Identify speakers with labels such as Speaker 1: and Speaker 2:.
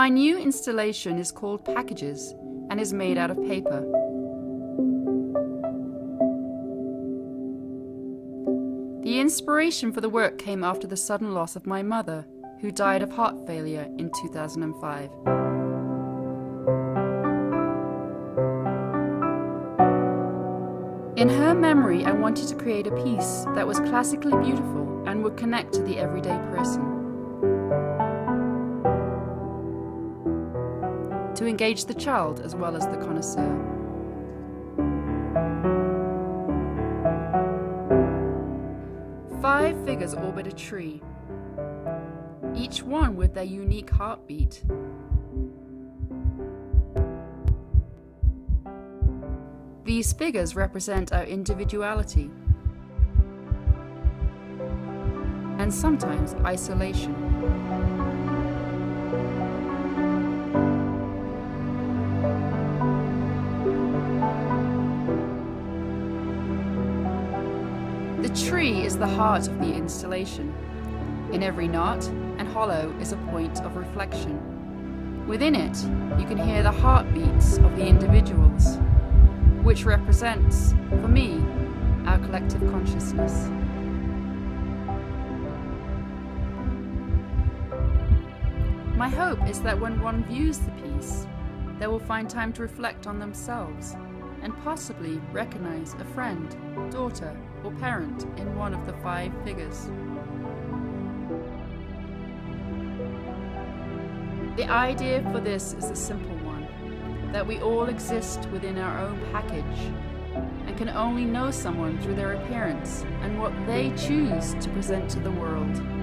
Speaker 1: My new installation is called Packages and is made out of paper. The inspiration for the work came after the sudden loss of my mother, who died of heart failure in 2005. In her memory, I wanted to create a piece that was classically beautiful and would connect to the everyday person. To engage the child as well as the connoisseur. Five figures orbit a tree, each one with their unique heartbeat. These figures represent our individuality and sometimes isolation. The tree is the heart of the installation. In every knot and hollow is a point of reflection. Within it, you can hear the heartbeats of the individuals which represents, for me, our collective consciousness. My hope is that when one views the piece, they will find time to reflect on themselves and possibly recognize a friend, daughter, or parent in one of the five figures. The idea for this is a simple one that we all exist within our own package and can only know someone through their appearance and what they choose to present to the world.